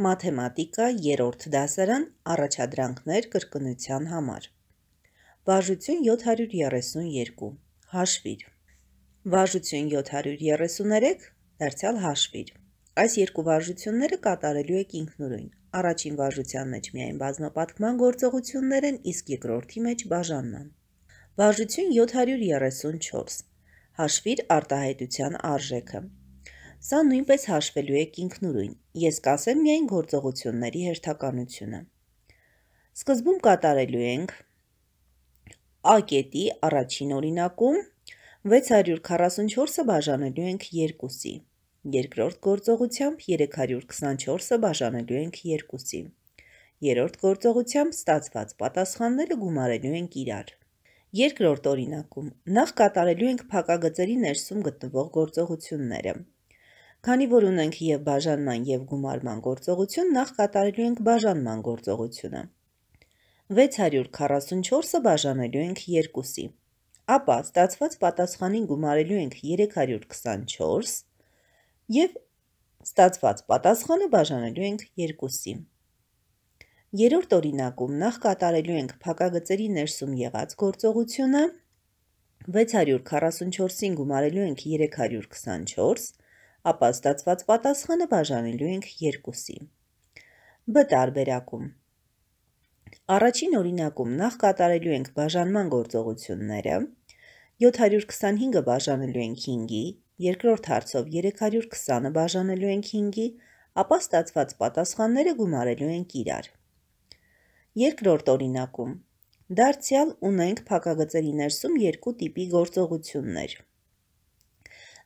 Մաթեմատիկա 3-րդ դասարան առաջադրանքներ կրկնության համար Վարժություն 732 Հաշվիր Վարժություն 733 դարձյալ հաշվիր Այս երկու վարժությունները կատարելու եք ինքնուրույն Առաջին վարժության մեջ միայն բազմապատկման գործողություններ են, իսկ երկրորդի մեջ բաժանման Վարժություն 734 Հաշվիր արտահայտության արժեքը Սա նույնպես հաշվելու եք ինքնուրույն, ես կասեմ միայն գործողությունների հերթականությունը։ Սկզբում կատարելու ենք A կետի առաջին օրինակում 644-ը բաժանելու ենք 2-ի, երկրորդ գործողությամբ 324-ը բաժանելու ենք 2-ի, երրորդ գործողությամբ ստացված պատասխանները գումարելու ենք իրար։ Երկրորդ օրինակում նախ կատարելու ենք փակագծերի ներսում գտնվող գործողությունները։ Քանի որ ունենք եւ բաժանման եւ գումարման գործողություն, նախ կատարելու ենք բաժանման գործողությունը։ 644-ը բաժանելու ենք 2-ի։ Ապա ստացված պատասխանին գումարելու ենք 324 եւ ստացված պատասխանը բաժանելու ենք 2-ի։ Երրորդ օրինակում նախ կատարելու ենք փակագծերի ներսում եղած գործողությունը 644-ին գումարելու ենք 324 ապա ստացված պատասխանը բաժանելու ենք 2-ի։ B տարբերակում. Առաջին օրինակում նախ կատարելու ենք բաժանման գործողությունները 725-ը բաժանելու ենք 5-ի, երկրորդ հարցով 320-ը բաժանելու ենք 5-ի, ապա ստացված պատասխանները գումարելու ենք իրար։ Երկրորդ օրինակում. Դարձյալ ունենք փակագծերի ներսում երկու տիպի գործողություններ։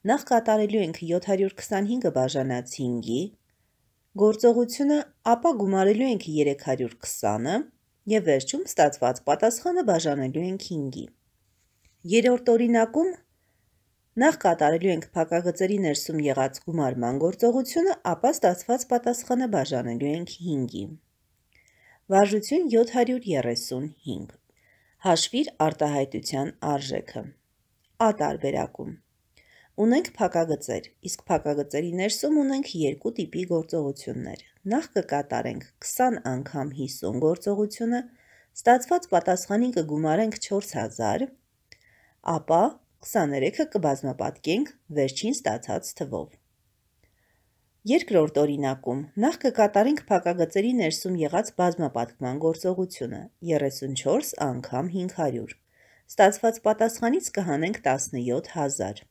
Նախ կատարելու ենք 725-ը բաժանած 5-ի գործողությունը, ապա գումարելու ենք 320-ը և վերջում ստացված պատասխանը բաժանելու ենք 5-ի։ Երորդ օրինակում նախ կատարելու ենք փակագծերի ներսում եղած գումարման գործողությունը, ապա ստացված պատասխանը բաժանելու ենք 5-ի։ Վարժություն 735 Հաշվիր արտահայտության արժեքը A տարբերակում Ունենք փակագծեր, իսկ փակագծերի ներսում ունենք երկու տիպի գործողություններ։ Նախ կկատարենք 20 անգամ 50 գործողությունը, ստացված պատասխանին կգումարենք 4000, ապա 23-ը կբազմապատկենք վերջին ստացած թվով։ Երկրորդ օրինակում նախ կկատարենք փակագծերի ներսում եղած բազմապատկման գործողությունը 34 անգամ 500։ Ստացված պատասխանից կհանենք 17000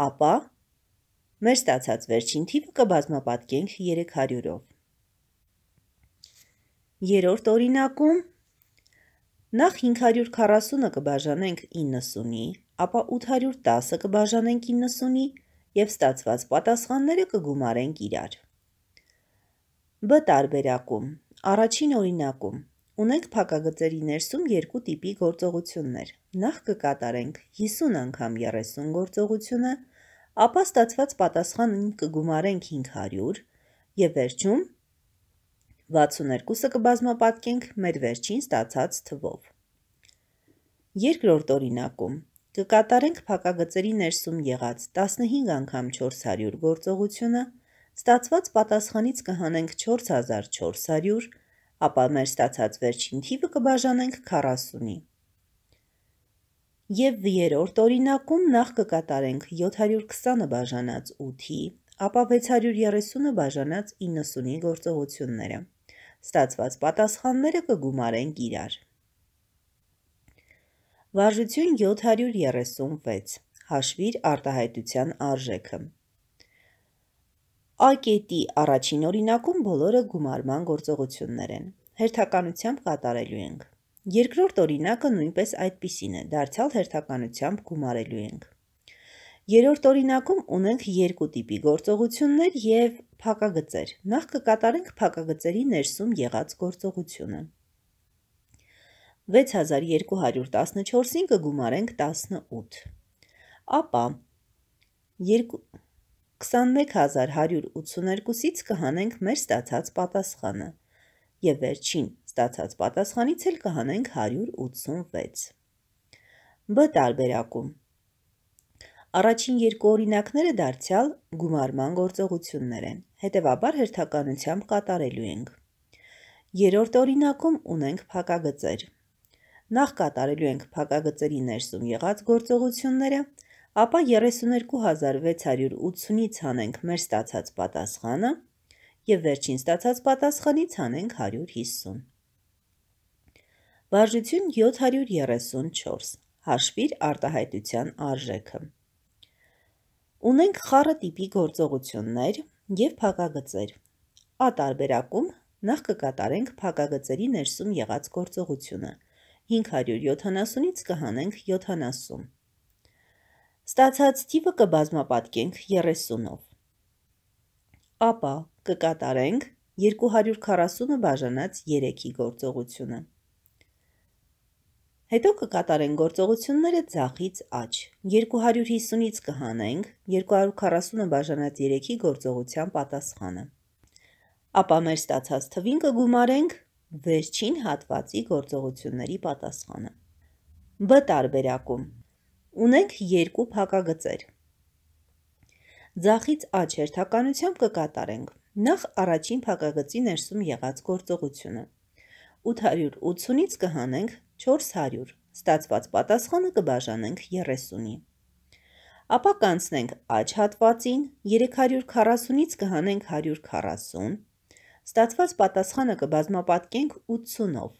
ապա մեր ստացած վերջին թիվը կբազմապատկենք 300-ով։ Երորդ օրինակում նախ 540-ը կբաժանենք 90-ի, ապա 810-ը կբաժանենք 90-ի և ստացված պատասխանները կգումարենք իրար։ B տարբերակում առաջին օրինակում ունենք փակագծերի ներսում երկու տիպի գործողություններ։ Նախ կկատարենք 50 անգամ 30 գործողությունը, ապա ստացված պատասխանին կգումարենք 500 և վերջում 62-ը կբազմապատկենք մեր վերջին ստացած թվով։ Երկրորդ օրինակում կկատարենք փակագծերի ներսում եղած 15 անգամ 400 գործողությունը, ստացված պատասխանից կհանենք 4400, ապա մեր ստացած վերջին թիվը կբաժանենք 40-ի և երրորդ օրինակում նախ կկատարենք 720-ը բաժանած 8-ի, ապա 630-ը բաժանած 90-ի գործողությունները։ Ստացված պատասխանները կգումարենք իրար։ Վարժություն 736 Հաշվիր արտահայտության արժեքը A կետի առաջին օրինակում բոլորը գումարման գործողություններ են։ Հերթականությամբ կատարելու ենք։ Երկրորդ օրինակը նույնպես այդպիսին է, դարձյալ հերթականությամբ գումարելու ենք։ Երորդ օրինակում ունենք երկու տիպի գործողություններ և փակագծեր։ Նախ կկատարենք փակագծերի ներսում եղած գործողությունը։ 6214-ին կգումարենք 18։ Ապա 21182-ից կհանենք մեր ստացած պատասխանը և վերջին ստացած պատասխանից էլ կհանենք 186։ B տարբերակում. Առաջին երկու օրինակները դարձյալ գումարման գործողություններ են, հետևաբար հերթականությամբ կատարելու ենք։ Երրորդ օրինակում ունենք փակագծեր։ Նախ կատարելու ենք փակագծերի ներսում եղած գործողությունները, ապա 32680-ից հանենք մեր ստացած պատասխանը և վերջին ստացած պատասխանից հանենք 150։ Վարժություն 734, հաշվիր արտահայտության արժեքը։ Ունենք խառը տիպի գործողություններ և փակագծեր։ Ա տարբերակում նախ կկատարենք փակագծերի ներսում եղած գործողությունը։ 570-ից կհանենք 70։ Ստացած թիվը կբազմապատկենք 30-ով։ Ապա կկատարենք 240-ը բաժանած 3-ի գործողությունը։ Հետո կկատարենք գործողությունները ձախից աջ։ 250-ից կհանենք 240-ը բաժանած 3-ի գործողության պատասխանը։ Ապա մեր ստացած թվին կգումարենք վերջին հատվածի գործողությունների պատասխանը։ Բ տարբերակում Ունենք երկու փակագծեր։ Ձախից աջ հերթականությամբ կկատարենք նախ առաջին փակագծի ներսում եղած գործողությունը։ 880-ից կհանենք 400, ստացված պատասխանը կբաժանենք 30-ի։ Ապա կանցնենք աջ հատվածին, 340-ից կհանենք 140, ստացված պատասխանը կբազմապատկենք 80-ով։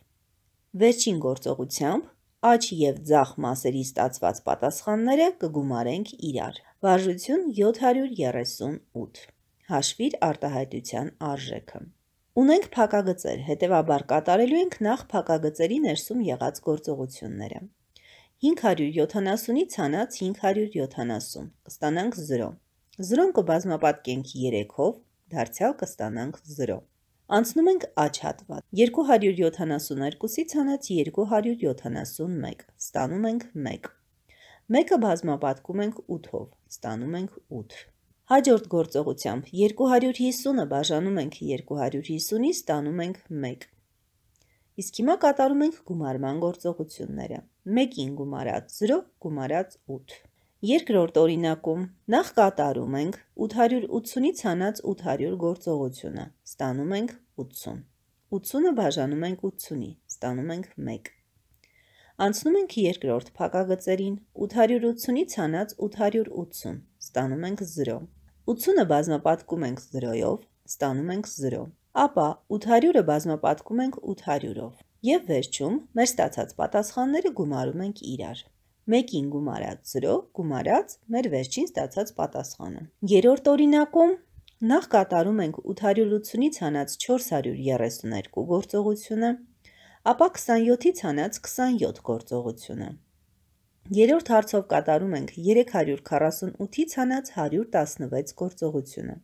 Վերջին գործողությամբ աջ և ձախ մասերի ստացված պատասխանները կգումարենք իրար։ Վարժություն 738։ Հաշվիր արտահայտության արժեքը։ Ունենք փակագծեր, հետևաբար կատարելու ենք նախ փակագծերի ներսում եղած գործողությունները։ 570-ից հանած 570, կստանանք 0։ 0-ն կբազմապատկենք 3-ով, դարձյալ կստանանք 0։ Անցնում ենք աջ հատված։ 272-ից հանած 271, ստանում ենք 1։ 1-ը բազմապատկում ենք 8-ով, ստանում ենք 8։ Հաջորդ գործողությամբ 250-ը բաժանում ենք 250-ի, ստանում ենք 1։ Իսկ հիմա կատարում ենք գումարման գործողությունները։ 1-ին գումարած 0, գումարած 8։ Երկրորդ օրինակում նախ կատարում ենք 880-ից հանած 800 գործողությունը, ստանում ենք 80։ 80-ը բաժանում ենք 80-ի, ստանում ենք 1։ Անցնում ենք երկրորդ փակագծերին, 880-ից հանած 880, ստանում ենք 0։ 80-ը բազմապատկում ենք 0-ով, ստանում ենք 0։ Ապա 800-ը բազմապատկում ենք 800-ով։ Եվ վերջում մեր ստացած պատասխանները գումարում ենք իրար։ 1-ին գումարած 0, գումարած մեր վերջին ստացած պատասխանը։ Երրորդ օրինակում նախ կատարում ենք 880-ից հանած 432 գործողությունը, ապա 27-ից հանած 27 գործողությունը։ Երորդ հարցով կատարում ենք 348-ից հանած 116 գործողությունը։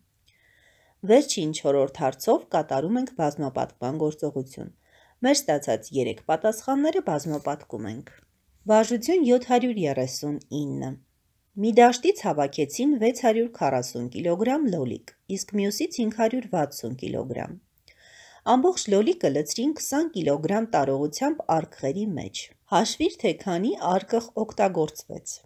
Վերջին չորրորդ հարցով կատարում ենք բազմապատկման գործողություն։ Մեր ստացած 3 պատասխանները բազմապատկում ենք։ Վարժություն 739 Մի դաշտից հավաքեցին 640 կիլոգրամ լոլիկ, իսկ մյուսից 560 կիլոգրամ։ Ամբողջ լոլիկը լցրին 20 կիլոգրամ տարողությամբ արկղերի մեջ։ Հաշվիր, թե քանի արկղ օգտագործվեց։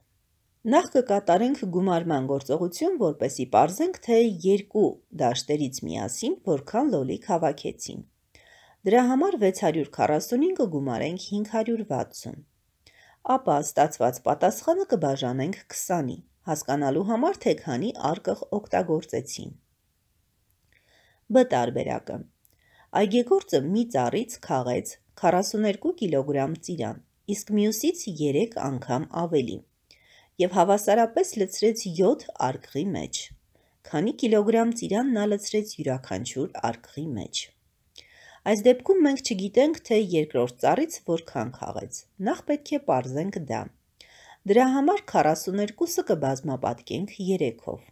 Նախ կկատարենք գումարման գործողություն, որպեսի պարզենք, թե երկու դաշտերից միասին որքան լոլիկ հավաքեցին։ Դրա համար 640-ին կգումարենք 560։ Ապա ստացված պատասխանը կբաժանենք 20-ի, հասկանալու համար, թե քանի արկղ օգտագործեցին։ Բ տարբերակը. Այգեգործը մի ծառից քաղեց 42 կիլոգրամ ծիրան, իսկ մյուսից 3 անգամ ավելի, և հավասարապես լցրեց 7 արկղի մեջ։ Քանի կիլոգրամ ծիրան նա լցրեց յուրաքանչյուր արկղի մեջ։ Այս դեպքում մենք չգիտենք, թե երկրորդ ծառից որքան քաղեց։ Նախ պետք է պարզենք դա։ Դրա համար 42-ը կբազմապատկենք 3-ով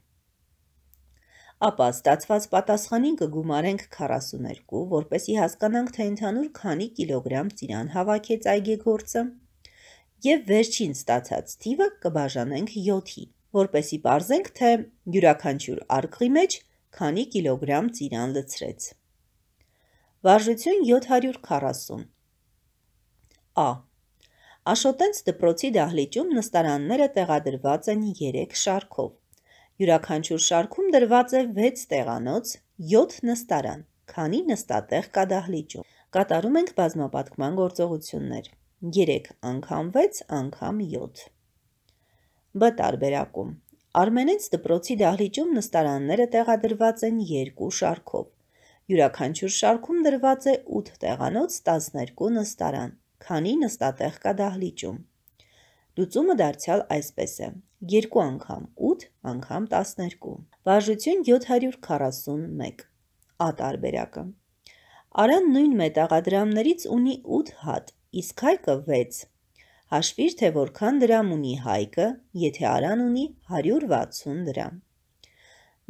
ապա ստացված պատասխանին կգումարենք 42, որպեսի հասկանանք, թե ընդհանուր քանի կիլոգրամ ծիրան հավաքեց այգեգործը, և վերջին ստացած թիվը կբաժանենք 7-ի, որպեսի պարզենք, թե յուրաքանչյուր արկղի մեջ քանի կիլոգրամ ծիրան լցրեց։ Վարժություն 740 Ա. Աշոտենց դպրոցի դահլիճում նստարանները տեղադրված են 3 շարքով։ Յուրաքանչյուր շարքում դրված է 6 տեղանոց, 7 նստարան, քանի նստատեղ կա դահլիճում։ Կատարում ենք բազմապատկման գործողություններ։ 3 անգամ 6 անգամ 7։ Բ տարբերակում Արմենենց դպրոցի դահլիճում նստարանները տեղադրված են 2 շարքով։ Յուրաքանչյուր շարքում դրված է 8 տեղանոց 12 նստարան, քանի նստատեղ կա դահլիճում։ Լուծումը դարձյալ այսպես է. 2 անգամ 8 անգամ 12։ Վարժություն 741։ Ա տարբերակը։ Արան նույն մետաղադրամներից ունի 8 հատ, իսկ Հայկը 6։ Հաշվիր, թե որքան դրամ ունի Հայկը, եթե Արան ունի 160 դրամ։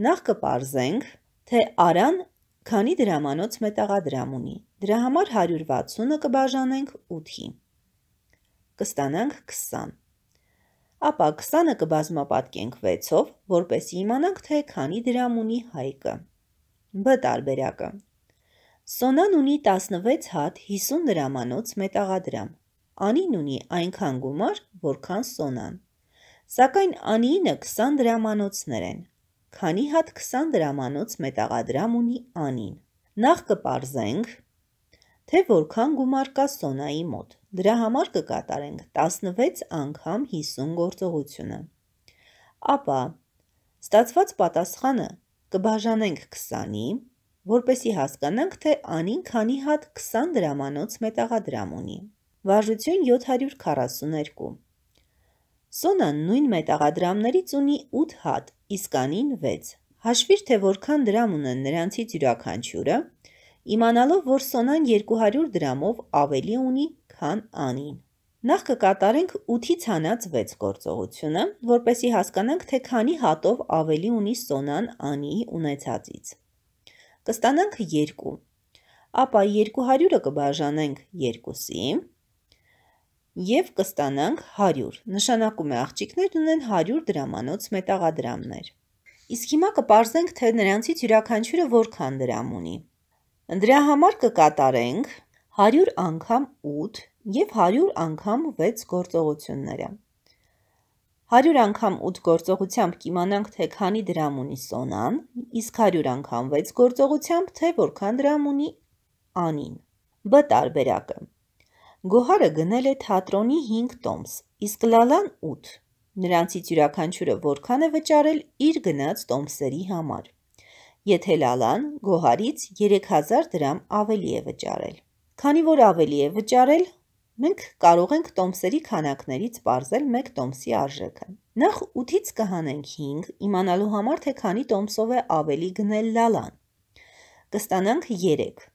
Նախ կպարզենք, թե Արան քանի դրամանոց մետաղադրամ ունի։ Դրա համար 160-ը կբաժանենք 8-ի։ Կստանանք 20։ Ապա 20-ը կբազմապատկենք 6-ով, որպեսզի իմանանք, թե քանի դրամ ունի Հայկը։ Բ տարբերակը։ Սոնան ունի 16 հատ 50 դրամանոց մետաղադրամ։ Անին ունի այնքան գումար, որքան Սոնան։ Սակայն Անիինը 20 դրամանոցներ են։ Քանի հատ 20 դրամանոց մետաղադրամ ունի Անին։ Նախ կպարզենք, թե որքան գումար կա Սոնայի մոտ։ Դրա համար կկատարենք 16 անգամ 50 գործողությունը։ Ապա ստացված պատասխանը կբաժանենք 20-ի, որպեսի հասկանանք, թե անին քանի հատ 20 դրամանոց մետաղադրամ ունի։ Վարժություն 742։ Սոնան նույն մետաղադրամներից ունի 8 հատ, իսկ անին 6։ Հաշվիր, թե որքան դրամ ունեն նրանցից յուրաքանչյուրը, իմանալով, որ Սոնան 200 դրամով ավելի ունի, քան Անին։ Նախ կկատարենք 8-ից հանած 6 գործողությունը, որպեսի հասկանանք, թե քանի հատով ավելի ունի Սոնան Անիի ունեցածից։ Կստանանք 2։ Ապա 200-ը կբաժանենք 2-ի և կստանանք 100։ Նշանակում է աղջիկներն ունեն 100 դրամանոց մետաղադրամներ։ Իսկ հիմա կպարզենք, թե նրանցից յուրաքանչյուրը որքան դրամ ունի։ Դրա համար կկատարենք 100 անգամ 8 և 100 անգամ 6 գործողությունները։ 100 անգամ 8 գործողությամբ կիմանանք, թե քանի դրամ ունի Սոնան, իսկ 100 անգամ 6 գործողությամբ, թե որքան դրամ ունի Անին։ Բ տարբերակը։ Գոհարը գնել է թատրոնի 5 տոմս, իսկ Լալան 8։ Նրանցից յուրաքանչյուրը որքան է վճարել իր գնած տոմսերի համար եթե Լալան Գոհարից 3000 դրամ ավելի է վճարել։ Քանի որ ավելի է վճարել, մենք կարող ենք տոմսերի քանակներից ողրել 1 տոմսի արժեքը։ Նախ 8-ից կհանենք 5, իմանալու համար, թե քանի տոմսով է ավելի գնել Լալան։ Կստանանք 3։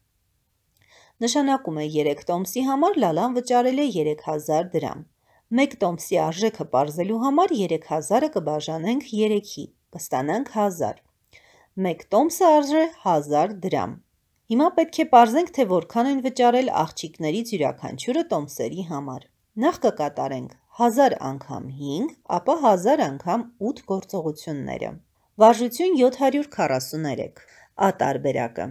Նշանակում է 3 տոմսի համար Լալան վճարել է 3000 դրամ։ 1 տոմսի արժեքը ողրելու համար 3000-ը կբաժանենք 3-ի, կստանանք 1000։ 1 տոմսը արժե 1000 դրամ։ Հիմա պետք է պարզենք, թե որքան են վճարել աղջիկներից յուրաքանչյուրը տոմսերի համար։ Նախ կկատարենք 1000 անգամ 5, ապա 1000 անգամ 8 գործողությունները։ Վարժություն 743։ Ա տարբերակը։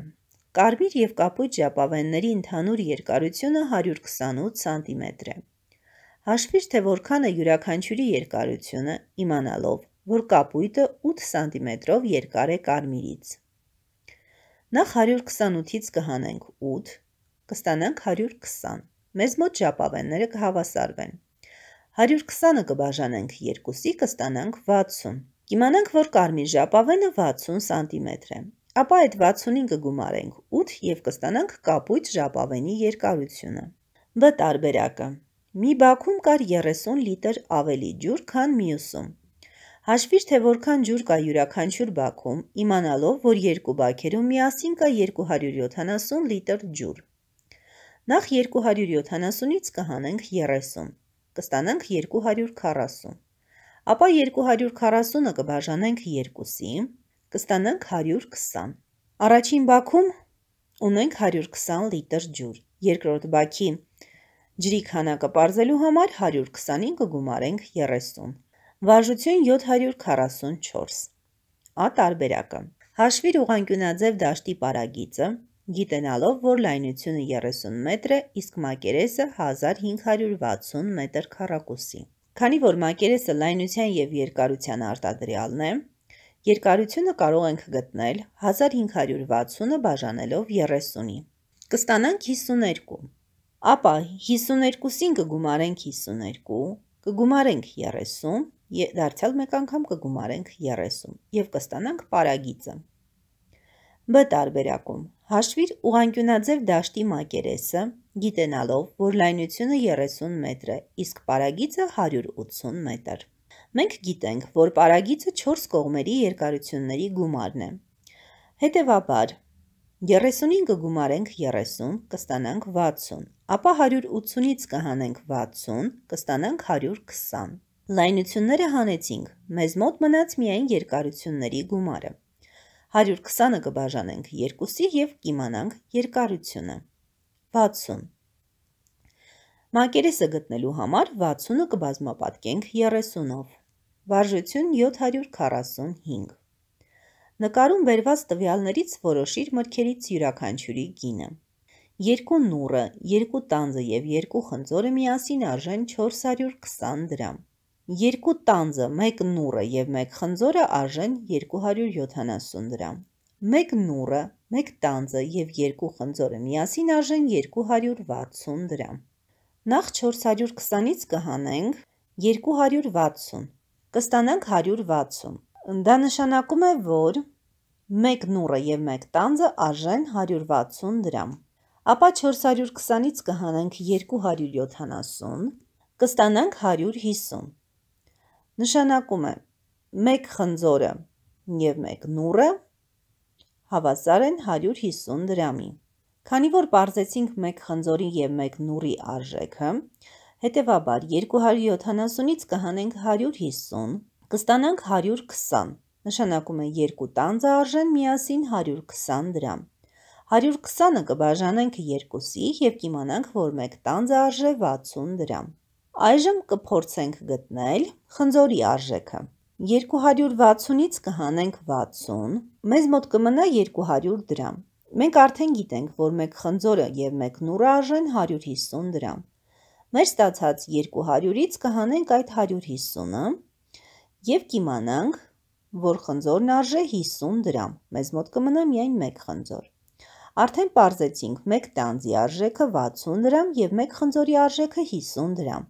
Կարմիր եւ կապույտ ժապավենների ընդհանուր երկարությունը 128 սանտիմետր է։ Հաշվիր, թե որքան է յուրաքանչյուրի երկարությունը, իմանալով, որ կապույտը 8 սանտիմետրով երկար է կարմիրից։ Նախ 128-ից կհանենք 8, կստանանք 120։ Մեզ մոտ ժապավենները կհավասարվեն։ 120-ը կբաժանենք 2-ի, կստանանք 60։ Կիմանանք, որ կարմիր ժապավենը 60 սանտիմետր է։ Ապա այդ 60-ին կգումարենք 8 և կստանանք կապույտ ժապավենի երկարությունը։ Բ տարբերակը։ Մի բաքում կար 30 լիտր ավելի ջուր, քան մյուսում։ Հաշվիր, թե որքան ջուր կա յուրաքանչյուր բաքում, իմանալով, որ երկու բաքերում միասին կա 270 լիտր ջուր։ Նախ 270-ից կհանենք 30, կստանանք 240, ապա 240-ը կբաժանենք 2-ի, կստանանք 120։ Առաջին բաքում ունենք 120 լիտր ջուր, երկրորդ բաքի ջրի քանակը պարզելու համար 120-ին կգումարենք 30։ Վարժություն 744 Ա տարբերակը Հաշվիր ուղանկյունաձև դաշտի պարագիծը, գիտենալով, որ լայնությունը 30 մետր է, իսկ մակերեսը 1560 մետր քառակուսի։ Քանի որ մակերեսը լայնության եւ երկարության արտադրյալն է, երկարությունը կարող ենք գտնել 1560-ը բաժանելով 30-ի։ Կստանանք 52։ Ապա 52-ին կգումարենք 52, կգումարենք 30, դարձյալ մեկ անգամ կգումարենք 30 եւ կստանանք պարագիծը։ B տարբերակում. Հաշվիր ուղանկյունաձև դաշտի մակերեսը, գիտենալով, որ լայնությունը 30 մետր է, իսկ պարագիծը 180 մետր։ Մենք գիտենք, որ պարագիծը 4 կողմերի երկարությունների գումարն է։ Հետևաբար 30-ին կգումարենք 30, կստանանք 60, ապա 180-ից կհանենք 60, կստանանք 120։ Լայնությունները հանեցինք, մեզ մոտ մնաց միայն երկարությունների գումարը։ 120-ը կբաժանենք 2-ի եւ կիմանանք երկարությունը։ 60 Մակերեսը գտնելու համար 60-ը կբազմապատկենք 30-ով։ Վարժություն 745 Նկարում վերված տվյալներից որոշիր մրգերից յուրաքանչյուրի գինը։ Երկու նուրը, երկու տանձը եւ երկու խնձորը միասին արժեն 420 դրամ։ Երկու տանձը, մեկ նուրը և մեկ խնձորը արժեն 270 դրամ։ Մեկ նուրը, մեկ տանձը և երկու խնձորը միասին արժեն 260 դրամ։ Նախ 420-ից կհանենք 260, կստանանք 160։ Դա նշանակում է, որ մեկ նուրը և մեկ տանձը արժեն 160 դրամ։ Ապա 420-ից կհանենք 270, կստանանք 150 նշանակում է մեկ խնձորը և մեկ նուրը հավասար են 150 դրամի։ Քանի որ պարզեցինք մեկ խնձորի և մեկ նուրի արժեքը, հետևաբար 270-ից կհանենք 150, կստանանք 120, նշանակում է երկու տանձը արժեն միասին 120 դրամ։ 120-ը կբաժանենք երկուսի և կիմանանք, որ մեկ տանձը արժե 60 դրամ։ Այժմ կփորձենք գտնել խնձորի արժեքը։ 260-ից կհանենք 60, մեզ մոտ կմնա 200 դրամ։ Մենք արդեն գիտենք, որ մեկ խնձորը և մեկ նուրը արժեն 150 դրամ։ Մեր ստացած 200-ից կհանենք այդ 150-ը և կիմանանք, որ խնձորն արժե 50 դրամ։ Մեզ մոտ կմնա միայն մեկ խնձոր։ Արդեն պարզեցինք մեկ տանձի արժեքը 60 դրամ և մեկ խնձորի արժեքը 50 դրամ։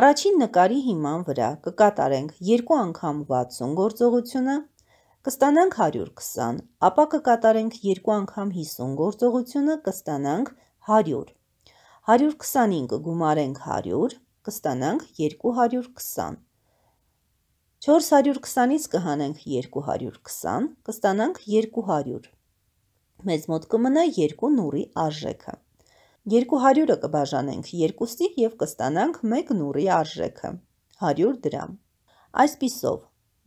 Առաջին նկարի հիման վրա կկատարենք երկու անգամ 60 գործողությունը, կստանանք 120, ապա կկատարենք երկու անգամ 50 գործողությունը, կստանանք 100։ 120-ին կգումարենք 100, կստանանք 220։ 420-ից կհանենք 220, կստանանք 200։ Մեզ մոտ կմնա երկու նուրի արժեքը։ 200-ը կբաժանենք երկուսի և կստանանք մեկ նուրի արժեքը 100 դրամ։ Այսպիսով,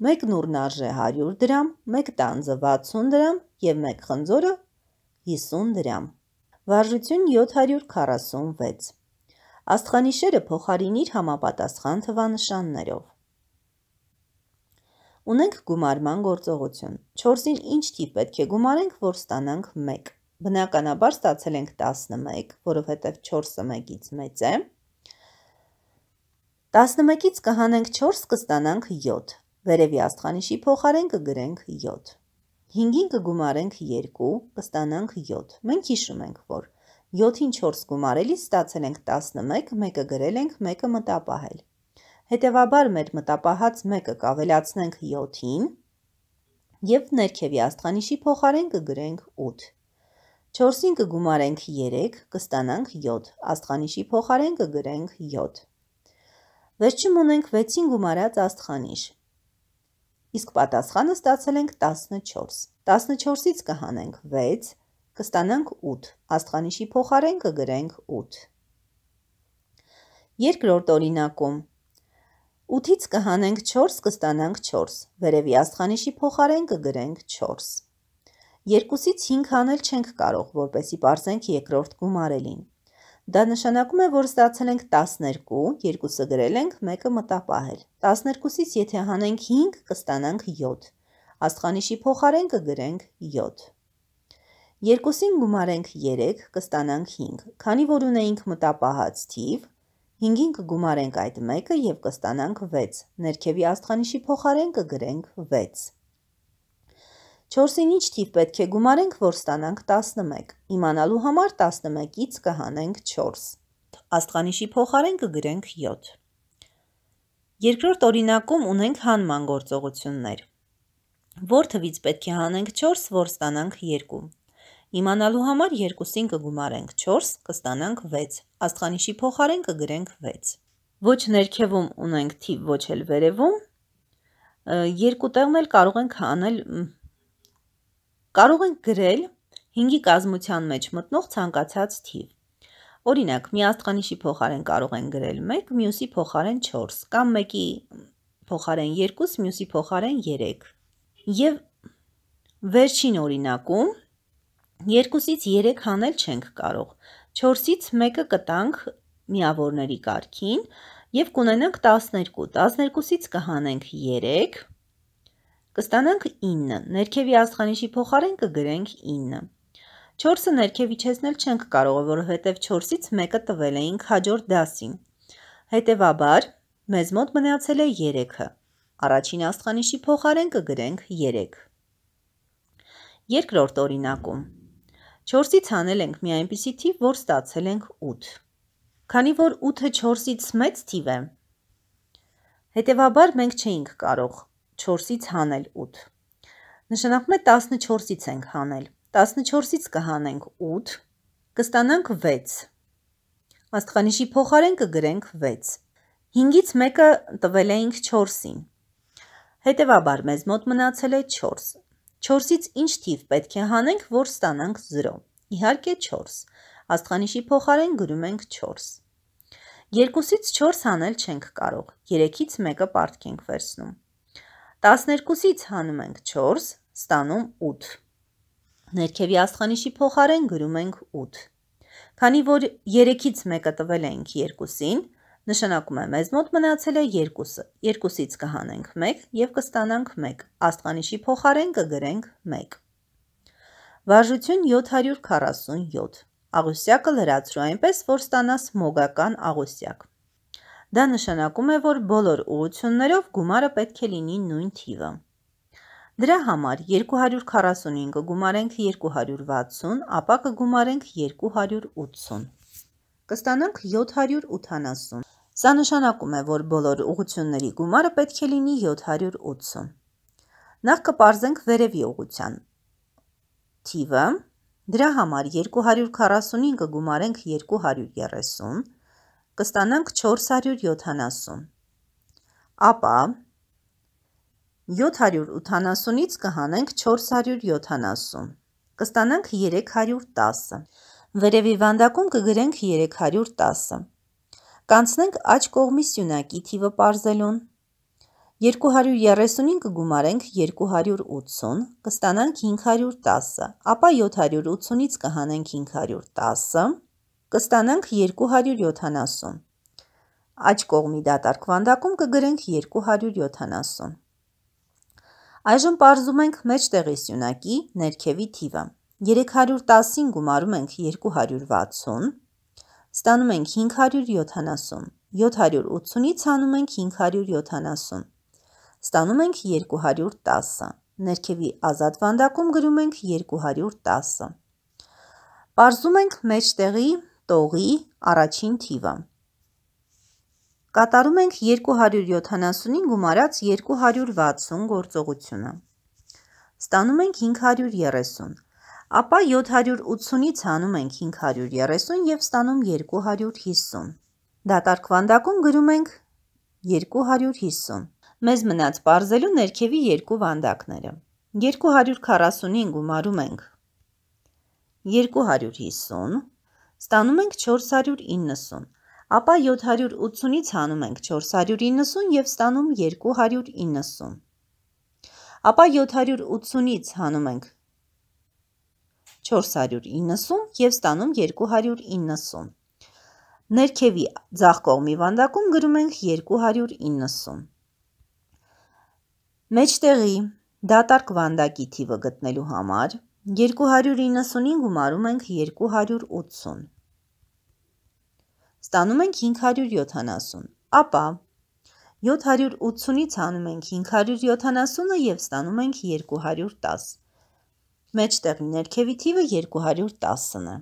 մեկ նուրն արժե 100 դրամ, մեկ տանձը 60 դրամ և մեկ խնձորը 50 դրամ։ Վարժություն 746 Աստղանիշերը փոխարինիր համապատասխան թվանշաններով։ Ունենք գումարման գործողություն։ 4-ին ինչ թիվ պետք է գումարենք, որ ստանանք 1։ Բնականաբար ստացել ենք 11, որովհետև 4-ը 1-ից մեծ է։ 11-ից կհանենք 4, կստանանք 7։ Վերևի աստղանիշի փոխարեն կգրենք 7։ 5-ին կգումարենք 2, կստանանք 7։ Մենք հիշում ենք, որ 7-ին 4 գումարելիս ստացել ենք 11, մեկը գրել ենք, մեկը մտապահել։ Հետևաբար մեր մտապահած մեկը կավելացնենք 7-ին և ներքևի աստղանիշի փոխարեն կգրենք 8։ 4-ին կգումարենք 3, կստանանք 7, աստղանիշի փոխարեն կգրենք 7։ Վերջում ունենք 6-ին գումարած աստղանիշ, իսկ պատասխանը ստացել ենք 14։ 14-ից կհանենք 6, կստանանք 8, աստղանիշի փոխարեն կգրենք 8։ Երկրորդ օրինակում. 8-ից կհանենք 4, կստանանք 4, վերևի աստղանիշի փոխարեն կգրենք 4։ Երկուսից 5 հանել չենք կարող, որպեսի պարզենք երկրորդ գումարելին։ Դա նշանակում է, որ ստացել ենք 12, երկուսը գրել ենք, մեկը մտապահել։ 12-ից եթե հանենք 5, կստանանք 7։ Աստղանիշի փոխարեն կգրենք 7։ Երկուսին գումարենք 3, կստանանք 5։ Քանի որ ունեինք մտապահած թիվ, 5-ին կգումարենք այդ մեկը և կստանանք 6։ Ներքևի աստղանիշի փոխարեն կգրենք 6։ 4-ին ինչ թիվ պետք է գումարենք, որ ստանանք 11։ Իմանալու համար 11-ից կհանենք 4։ Աստղանիշի փոխարեն կգրենք 7։ Երկրորդ օրինակում ունենք հանման գործողություններ։ Որ թվից պետք է հանենք 4, որ ստանանք 2։ Իմանալու համար 2-ին կգումարենք 4, կստանանք 6, աստղանիշի փոխարեն կգրենք 6։ Ոչ ներքևում ունենք թիվ, ոչ էլ վերևում, երկու տեղն էլ կարող ենք հանել, կարող ենք գրել 5-ի կազմության մեջ մտնող ցանկացած թիվ։ Օրինակ, մի աստղանիշի փոխարեն կարող են գրել 1, մյուսի փոխարեն 4, կամ մեկի փոխարեն 2, մյուսի փոխարեն 3։ Եվ վերջին օրինակում Երկուսից 3 հանել չենք կարող։ 4-ից 1-ը կտանք միավորների կարգին եւ կունենանք 12։ 12-ից կհանենք 3, կստանանք 9։ Ներքևի աստղանիշի փոխարեն կգրենք 9։ 4-ը ներքև իջեցնել չենք կարող, որովհետև 4-ից 1-ը տվել էինք հաջորդ դասին։ Հետևաբար, մեզ մոտ մնացել է 3-ը։ Առաջին աստղանիշի փոխարեն կգրենք 3։ Երկրորդ օրինակում 4-ից հանել ենք մի այնպիսի թիվ, որ ստացել ենք 8։ Քանի որ 8-ը 4-ից մեծ թիվ է, հետևաբար մենք չէինք կարող 4-ից հանել 8։ Նշանակում է 14-ից ենք հանել։ 14-ից կհանենք 8, կստանանք 6։ Աստղանիշի փոխարեն կգրենք 6։ 5-ից մեկը տվել էինք 4-ին։ Հետևաբար մեզ մոտ մնացել է 4։ 4-ից ինչ թիվ պետք է հանենք, որ ստանանք 0։ Իհարկե 4։ Աստղանիշի փոխարեն գրում ենք 4։ 2-ից 4 հանել չենք կարող։ 3-ից 1-ը պարտք ենք վերցնում։ 12-ից հանում ենք 4, ստանում 8։ Ներքևի աստղանիշի փոխարեն գրում ենք 8։ Քանի որ 3-ից 1-ը տվել ենք 2-ին, Նշանակում է մեզ մոտ մնացել է 2-ը, 2-ից կհանենք 1 և կստանանք 1, աստղանիշի փոխարեն կգրենք 1։ Վարժություն 747, աղյուսյակը լրացրու այնպես, որ ստանաս մոգական աղյուսյակ։ Դա նշանակում է, որ բոլոր ուղություններով գումարը պետք է լինի նույն թիվը։ Դրա համար 245 գումարենք 260, ապա կգումարենք 280 կստանանք 780։ Սա նշանակում է, որ բոլոր ուղությունների գումարը պետք է լինի 780։ Նախ կպարզենք վերևի ուղության թիվը, դրա համար 245-ը գումարենք 230, կստանանք 470։ Ապա 780-ից կհանենք 470, կստանանք 310։ Վերևի վանդակում կգրենք 310-ը։ Կանցնենք աջ կողմի սյունակի թիվը պարզելուն։ 230-ին կգումարենք 280, կստանանք 510, ապա 780-ից կհանենք 510-ը, կստանանք 270։ Աջ կողմի դատարկ վանդակում կգրենք 270։ Այժմ պարզում ենք մեջտեղի սյունակի ներքևի թիվը։ 310-ին գումարում ենք 260, ստանում ենք 570, 780-ից հանում ենք 570, ստանում ենք 210, ներքևի ազատ վանդակում գրում ենք 210։ Պարզում ենք մեջտեղի տողի առաջին թիվը։ Կատարում ենք 270-ին գումարած 260 գործողությունը։ Ստանում ենք 530, Ապա 780-ից հանում ենք 530 և ստանում 250։ Դատարկ վանդակում գրում ենք 250։ Մեզ մնաց պարզելու ներքևի երկու վանդակները։ 240-ին գումարում ենք 250, ստանում ենք 490, ապա 780-ից հանում ենք 490 և ստանում 290, ապա 780-ից հանում ենք 490 և ստանում 290։ Ներքևի ձախ կողմի վանդակում գրում ենք 290։ Մեջտեղի դատարկ վանդակի թիվը գտնելու համար 290-ին գումարում ենք 280։ Ստանում ենք 570, ապա 780-ից հանում ենք 570-ը և ստանում ենք 210։ Մեջտեղի ներքևի թիվը 210-ն է։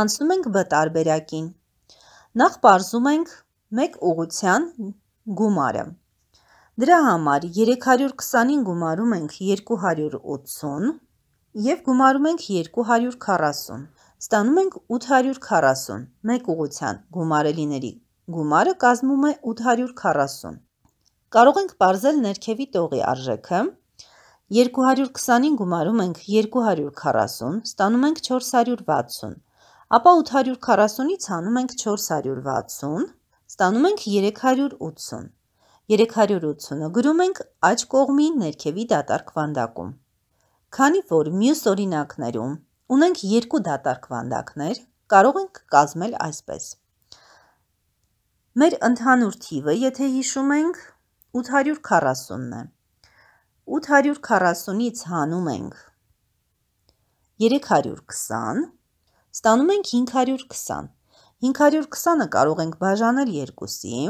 Անցնում ենք B տարբերակին։ Նախ պարզում ենք մեկ ուղղության գումարը։ Դրա համար 320-ին գումարում ենք 280 և գումարում ենք 240։ Ստանում ենք 840, մեկ ուղղության գումարելիների գումարը կազմում է 840։ Կարող ենք պարզել ներքևի տողի արժեքը։ 220-ին գումարում ենք 240, ստանում ենք 460, ապա 840-ից հանում ենք 460, ստանում ենք 380։ 380-ը գրում ենք աջ կողմի ներքևի դատարկ վանդակում։ Քանի որ մյուս օրինակներում ունենք երկու դատարկ վանդակներ, կարող ենք կազմել այսպես. Մեր ընդհանուր թիվը, եթե հիշում ենք, 840-ն է։ 840-ից հանում ենք 320, ստանում ենք 520։ 520-ը կարող ենք բաժանել երկուսի,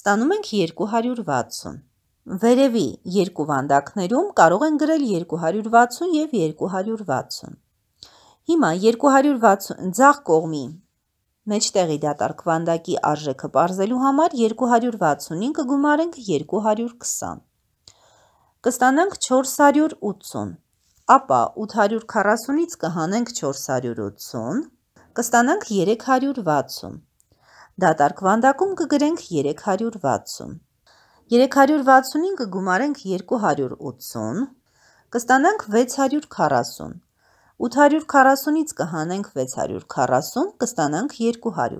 ստանում ենք 260։ Վերևի երկու վանդակներում կարող ենք գրել 260 և 260։ Հիմա 260 ձախ կողմի մեջտեղի դատարկ վանդակի արժեքը պարզելու համար 260-ին կգումարենք 220։ Կստանանք 480, ապա 840-ից կհանենք 480, կստանանք 360։ Դատարկ վանդակում կգրենք 360։ 360-ին կգումարենք 280, կստանանք 640, 840-ից կհանենք 640, կստանանք 200,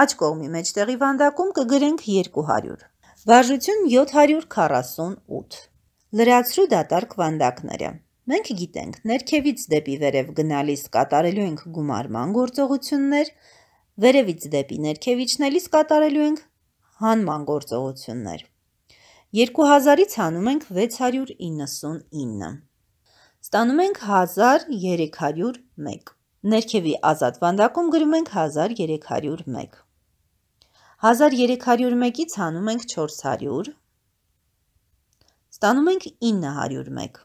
աջ կողմի մեջտեղի վանդակում կգրենք 200։ Վարժություն 748 Լրացրու դատարկ վանդակները Մենք գիտենք, ներքևից դեպի վերև գնալիս կատարելու ենք գումարման գործողություններ, վերևից դեպի ներքև իջնելիս կատարելու ենք հանման գործողություններ։ 2000-ից հանում ենք 699։ Ստանում ենք 1301։ Ներքևի ազատ վանդակում գրում ենք 1301։ 1301-ից հանում ենք 400, ստանում ենք 901։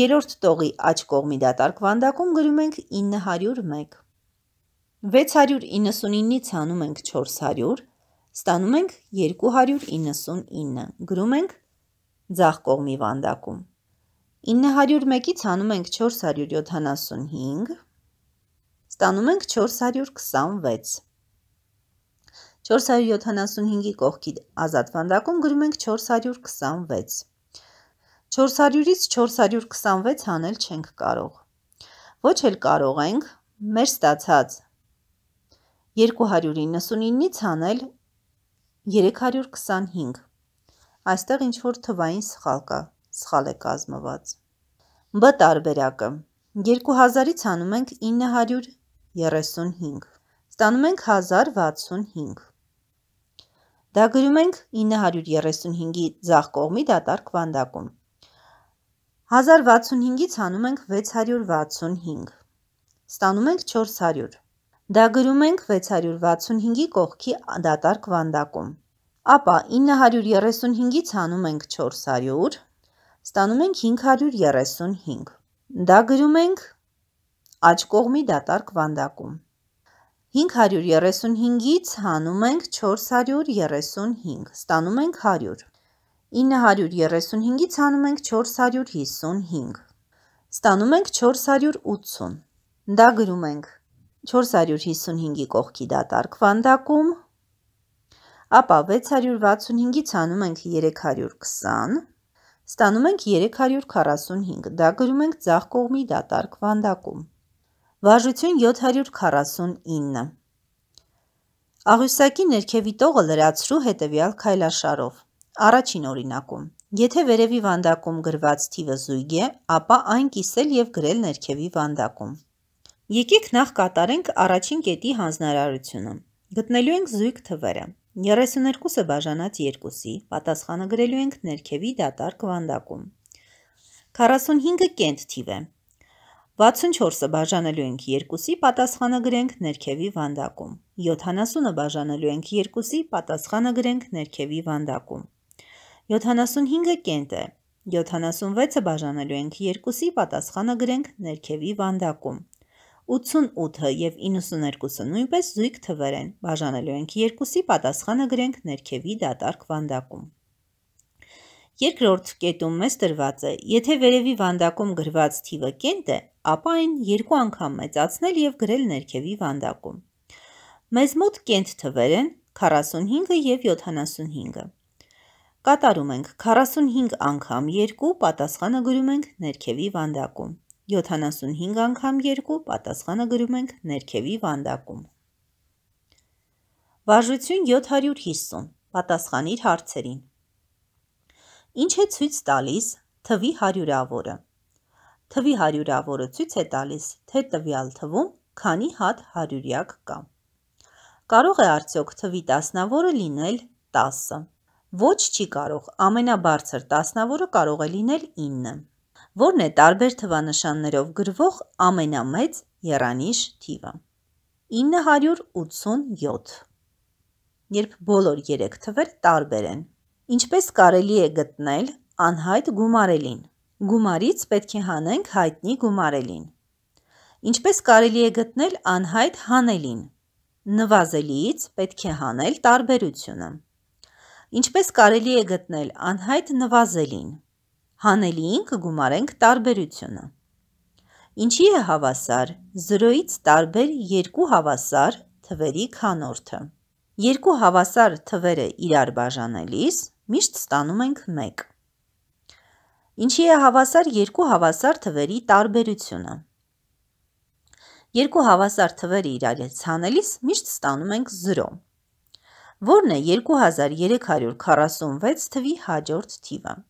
Երորդ տողի աջ կողմի դատարկ վանդակում գրում ենք 901։ 699-ից հանում ենք 400, Ստանում ենք 299, գրում ենք ձախ կողմի վանդակում։ 901-ից հանում ենք 475, ստանում ենք 426։ 475-ի կողքի ազատ վանդակում գրում ենք 426։ 400-ից 426 հանել չենք կարող։ Ոչ էլ կարող ենք մեր ստացած 299-ից հանել 325։ Այստեղ ինչ-որ թվային սխալ կա, սխալ է կազմված։ B տարբերակը. 2000-ից հանում ենք 935, ստանում ենք 1065։ Դա գրում ենք 935-ի ձախ կողմի դատարկ վանդակում։ 1065-ից հանում ենք 665, ստանում ենք 400։ Դա գրում ենք 665-ի կողքի դատարկ վանդակում։ Ապա 935-ից հանում ենք 400, ստանում ենք 535։ Դա գրում ենք աջ կողմի դատարկ վանդակում։ 535-ից հանում ենք 435, ստանում ենք 100։ 935-ից հանում ենք 455, ստանում ենք 480։ Դա գրում ենք 455-ի կողքի դատարկ վանդակում, ապա 665-ից հանում ենք 320, ստանում ենք 345, դա գրում ենք ձախ կողմի դատարկ վանդակում։ Վարժություն 749 Աղյուսակի ներքևի տողը լրացրու հետևյալ քայլաշարով։ Առաջին օրինակում. Եթե վերևի վանդակում գրված թիվը զույգ է, ապա այն կիսել և գրել ներքևի վանդակում։ Եկեք նախ կատարենք առաջին կետի հանձնարարությունը։ Գտնելու ենք զույգ թվերը։ 32-ը բաժանած 2-ի, պատասխանը գրելու ենք ներքևի դատարկ վանդակում։ 45-ը կենտ թիվ է։ 64-ը բաժանելու ենք 2-ի, պատասխանը գրենք ներքևի վանդակում։ 70-ը բաժանելու ենք 2-ի, պատասխանը գրենք ներքևի վանդակում։ 75-ը կենտ է։ 76-ը բաժանելու ենք 2-ի, պատասխանը գրենք ներքևի վանդակում։ 88-ը եւ 92-ը նույնպես զույգ թվեր են։ Բաժանելու ենք 2-ի, պատասխանը գրենք ներքևի դատարկ վանդակում։ Երկրորդ կետում մեզ տրված է. եթե վերևի վանդակում գրված թիվը կենտ է, ապա այն երկու անգամ մեծացնել եւ գրել ներքևի վանդակում։ Մեզ մոտ կենտ թվեր են 45-ը եւ 75-ը։ Կատարում ենք 45 անգամ 2, պատասխանը գրում ենք ներքևի վանդակում։ 75 անգամ 2 պատասխանը գրում ենք ներքևի վանդակում։ Վարժություն 750 պատասխանիր հարցերին։ Ինչ է ցույց տալիս թվի հարյուրավորը։ Թվի հարյուրավորը ցույց է տալիս, թե տվյալ թվում քանի հատ հարյուրյակ կա։ Կարող է արդյոք թվի տասնավորը լինել 10-ը։ Ոչ չի կարող, ամենաբարձր տասնավորը կարող է լինել 9 որն է տարբեր թվանշաններով գրվող ամենամեծ եռանիշ թիվը։ 987 Երբ բոլոր 3 թվեր տարբեր են։ Ինչպես կարելի է գտնել անհայտ գումարելին։ Գումարից պետք է հանենք հայտնի գումարելին։ Ինչպես կարելի է գտնել անհայտ հանելին։ Նվազելիից պետք է հանել տարբերությունը։ Ինչպես կարելի է գտնել անհայտ նվազելին։ Հանելիին կգումարենք տարբերությունը։ Ինչի է հավասար 0-ից տարբեր երկու հավասար թվերի քանորդը։ Երկու հավասար թվերը իրար բաժանելիս միշտ ստանում ենք 1։ Ինչի է հավասար երկու հավասար թվերի տարբերությունը։ Երկու հավասար թվերը իրարից հանելիս միշտ ստանում ենք 0։ Որն է 2346 թվի հաջորդ թիվը։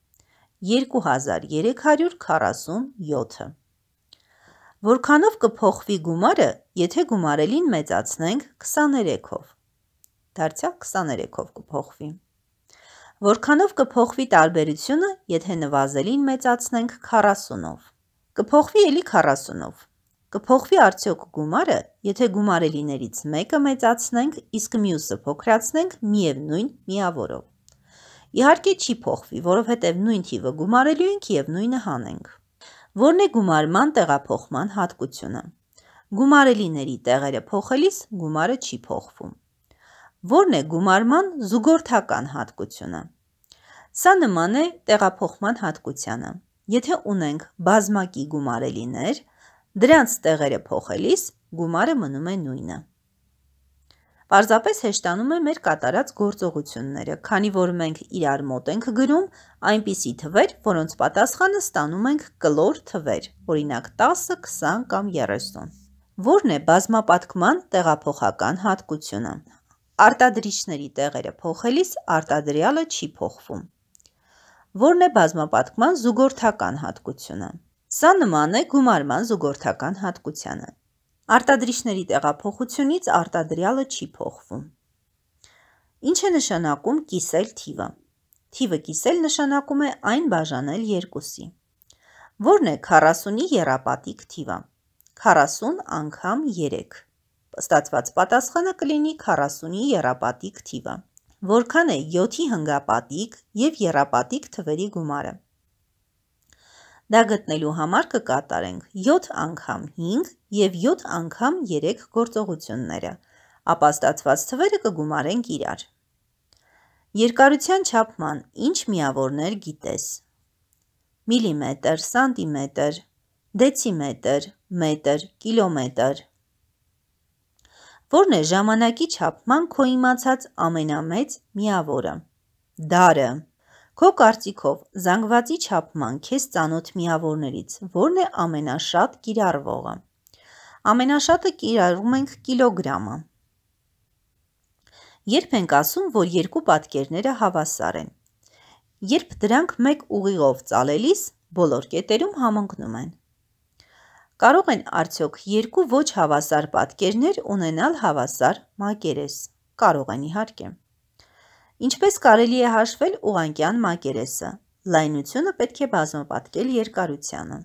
2347-ը։ Որքանով կփոխվի գումարը, եթե գումարելին մեծացնենք 23-ով։ Դարձյալ 23-ով կփոխվի։ Որքանով կփոխվի տարբերությունը, եթե նվազելին մեծացնենք 40-ով։ Կփոխվի էլի 40-ով։ Կփոխվի արդյոք գումարը, եթե գումարելիներից մեկը մեծացնենք, իսկ մյուսը փոքրացնենք միևնույն միավորով։ Իհարկե չի փոխվի, որովհետև նույն թիվը գումարելու ենք և նույնը հանենք։ Որն է գումարման տեղափոխման հատկությունը։ Գումարելիների տեղերը փոխելիս գումարը չի փոխվում։ Որն է գումարման զուգորդական հատկությունը։ Սա նման է տեղափոխման հատկությանը։ Եթե ունենք բազմակի գումարելիներ, դրանց տեղերը փոխելիս գումարը մնում է նույնը։ Պարզապես հեշտանում է մեր կատարած գործողությունները, քանի որ մենք իրար մոտ ենք գրում այնպիսի թվեր, որոնց պատասխանը ստանում ենք կլոր թվեր, օրինակ 10, 20 կամ 30։ Որն է բազմապատկման տեղափոխական հատկությունը։ Արտադրիչների տեղերը փոխելիս արտադրյալը չի փոխվում։ Որն է բազմապատկման զուգորդական հատկությունը։ Սա նման է գումարման զուգորդական հատկությանը։ Արտադրիչների տեղափոխությունից արտադրյալը չի փոխվում։ Ինչ է նշանակում կիսել թիվը։ Թիվը կիսել նշանակում է այն բաժանել երկուսի։ Որն է 40-ի եռապատիկ թիվը։ 40 անգամ 3։ Ստացված պատասխանը կլինի 40-ի եռապատիկ թիվը։ Որքան է 7-ի հնգապատիկ և եռապատիկ թվերի գումարը։ Դա գտնելու համար կկատարենք 7 անգամ 5 և 7 անգամ 3 գործողությունները, ապա ստացված թվերը կգումարենք իրար։ Երկարության չափման ինչ միավորներ գիտես։ Միլիմետր, սանտիմետր, դեցիմետր, մետր, կիլոմետր։ Որն է ժամանակի չափման քո իմացած ամենամեծ միավորը։ Դարը։ Քո կարծիքով զանգվածի չափման քեզ ծանոթ միավորներից ո՞րն է ամենաշատ կիրառվողը։ Ամենաշատը կիրառում ենք կիլոգրամը։ Երբ ենք ասում, որ երկու պատկերները հավասար են։ Երբ դրանք մեկ ուղիղով ծալելիս բոլոր կետերում համընկնում են։ Կարող են արդյոք երկու ոչ հավասար պատկերներ ունենալ հավասար մակերես։ Կարող են իհարկե։ Ինչպես կարելի է հաշվել ուղանկյան մակերեսը։ Լայնությունը պետք է բազմապատկել երկարությանը։